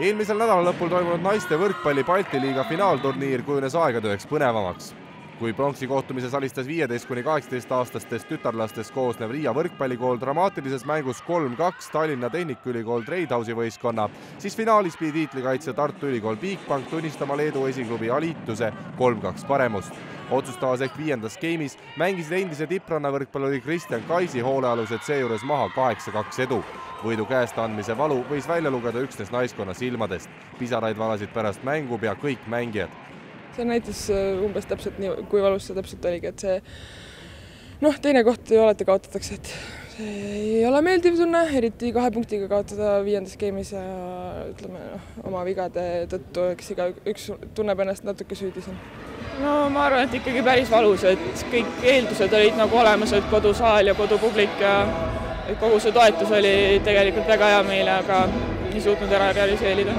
eelmisel nädalalõpul toimunud naiste võrkpalli Balti liiga finaalturniir kujunes aegade üheks põnevamaks. kui pronksi kohtumises alistas viieteist kuni kaheksateist aastastest tütarlastest koosnev Riia võrkpallikool dramaatilises mängus kolm-kaks Tallinna Tehnikaülikool Treidhausi võistkonna, siis finaalis pidi tiitlikaitsja Tartu Ülikool Bigbank tunnistama Leedu esiklubi Alituse kolm-kaks paremust otsustavas ehk viiendas skeemis mängisid endise tipprannavõrkpalluri Kristjan Kaisi hoolealused seejuures maha kaheksa-kaks edu. võidu käest andmise valu võis välja lugeda üksnes naiskonna silmadest. pisaraid valasid pärast mängu pea kõik mängijad. see näitas äh, umbes täpselt nii, kui valus see täpselt oligi, et see noh, teine koht ju alati kaotatakse, et see ei ole meeldiv tunne, eriti kahe punktiga kaotada viiendas skeemis ja ütleme noh, oma vigade tõttu, eks igaüks tunneb ennast natuke süüdi siin no ma arvan, et ikkagi päris valus, et kõik eeldused olid nagu olemas, et kodusaal ja kodupublik ja et kogu see toetus oli tegelikult väga hea meile, aga ei suutnud ära realiseerida.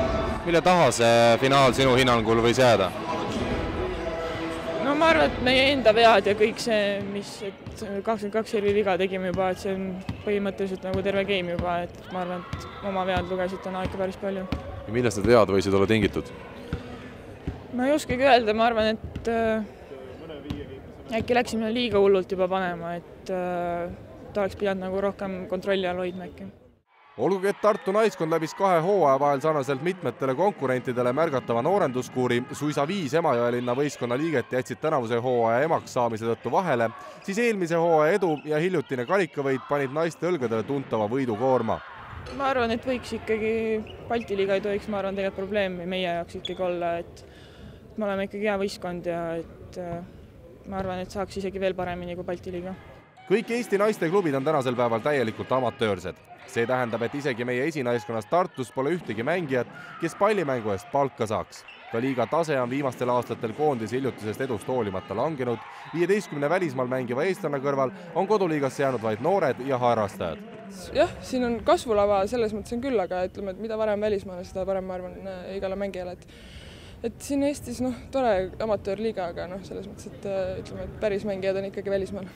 mille taha see finaal sinu hinnangul võis jääda? no ma arvan, et meie enda vead ja kõik see, mis, et kakskümmend kaks servi viga tegime juba, et see on põhimõtteliselt nagu terve game juba, et ma arvan, et oma vead lugesid täna ikka päris palju. ja millest need vead võisid olla tingitud? ma ei oskagi öelda, ma arvan, et äh, äkki läksime liiga hullult juba panema, et äh, ta oleks pidanud nagu rohkem kontrolli all hoidma äkki olgugi, et Tartu naiskond läbis kahe hooaja vahel sarnaselt mitmetele konkurentidele märgatava noorenduskuuri, suisa viis Emajõe linna võistkonna liiget jätsid tänavuse hooaja emaks saamise tõttu vahele, siis eelmise hooaja edu ja hiljutine karikavõit panid naiste õlgadele tuntava võidukoorma. ma arvan, et võiks ikkagi, Balti liiga ei tohiks, ma arvan, tegelikult probleemi meie jaoks ikkagi olla, et me oleme ikkagi hea võistkond ja et äh, ma arvan, et saaks isegi veel paremini kui Balti liiga. kõik Eesti naisteklubid on tänasel päeval täielikult amatöörsed. see tähendab, et isegi meie esinaiskonnas Tartus pole ühtegi mängijat, kes pallimängu eest palka saaks. ka liiga tase on viimastel aastatel koondise hiljutisest edust hoolimata langenud. viieteistkümne välismaal mängiva eestlanna kõrval on koduliigasse jäänud vaid noored ja harrastajad jah, siin on kasvulava selles mõttes on küll, aga ütleme, et mida varem välismaale, seda parem, ma arvan, igale mängijale, et et siin Eestis noh, tore amatöörliiga, aga noh, selles mõttes, et äh, ütleme, et päris mängijad on ikkagi välismaal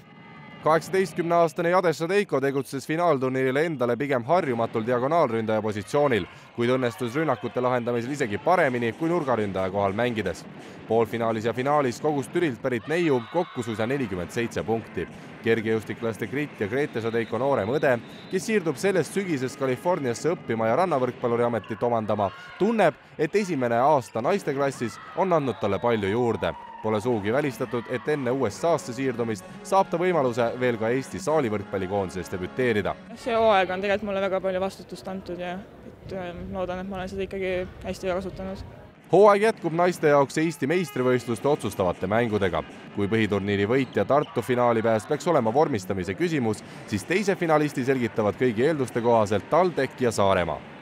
kaheksateistkümneaastane Jades Šadeiko tegutses finaalturniiril endale pigem harjumatul diagonaalründaja positsioonil, kuid õnnestus rünnakute lahendamisel isegi paremini kui nurgaründaja kohal mängides. poolfinaalis ja finaalis kogus Türilt pärit neiu kokku suisa nelikümmend seitse punkti. kergejõustiklaste Grit ja Grete Šadeiko noorem õde, kes siirdub sellest sügisest Californiasse õppima ja rannavõrkpalluri ametit omandama, tunneb, et esimene aasta naisteklassis on andnud talle palju juurde Pole sugugi välistatud, et enne USA-sse siirdumist saab ta võimaluse veel ka Eesti saalivõrkpallikoondises debüteerida. see hooaeg on tegelikult mulle väga palju vastutust antud ja et ähm, loodan, et ma olen seda ikkagi hästi kasutanud hooaeg jätkub naiste jaoks Eesti meistrivõistluste otsustavate mängudega. kui põhiturniiri võitja Tartu finaali pääs peaks olema vormistamise küsimus, siis teise finalisti selgitavad kõigi eelduste kohaselt TalTech ja Saaremaa